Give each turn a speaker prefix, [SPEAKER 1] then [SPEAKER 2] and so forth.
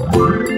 [SPEAKER 1] Bye.